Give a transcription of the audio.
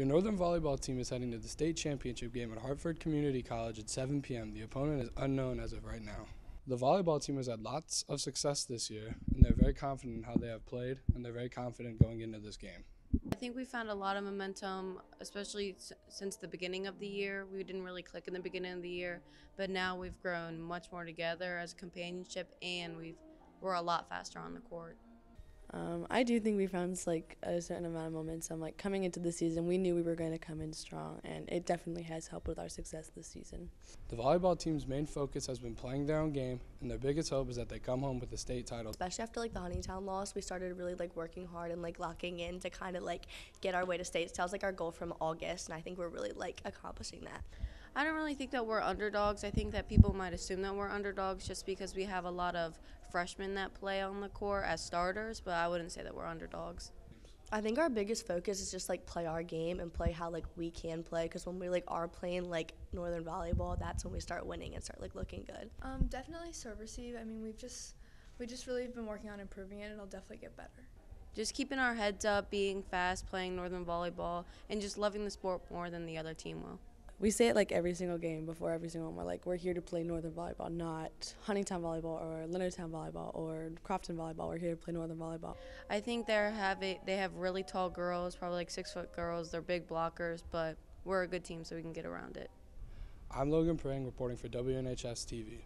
Your Northern volleyball team is heading to the state championship game at Harford Community College at 7 p.m. The opponent is unknown as of right now. The volleyball team has had lots of success this year, and they're very confident in how they have played, and they're very confident going into this game. I think we found a lot of momentum, especially since the beginning of the year. We didn't really click in the beginning of the year, but now we've grown much more together as a companionship, and we've we're a lot faster on the court. Um, I do think we found like a certain amount of momentum. Like coming into the season, we knew we were going to come in strong, and it definitely has helped with our success this season. The volleyball team's main focus has been playing their own game, and their biggest hope is that they come home with the state title. especially after like the Huntingtown loss, we started really like working hard and like locking in to kind of like get our way to states. That was like our goal from August, and I think we're really like accomplishing that. I don't really think that we're underdogs. I think that people might assume that we're underdogs just because we have a lot of freshmen that play on the court as starters, but I wouldn't say that we're underdogs. I think our biggest focus is just like play our game and play how like we can play. Because when we like are playing like Northern volleyball, that's when we start winning and start like looking good. Um, definitely serve receive. I mean, we've just we just really have been working on improving it, and it'll definitely get better. Just keeping our heads up, being fast, playing Northern volleyball, and just loving the sport more than the other team will. We say it like every single game before every single one. We're like, we're here to play Northern volleyball, not Huntingtown volleyball or Leonardtown volleyball or Crofton volleyball. We're here to play Northern volleyball. I think they're having they have really tall girls, probably like six foot girls. They're big blockers, but we're a good team, so we can get around it. I'm Logan Prang reporting for WNHS TV.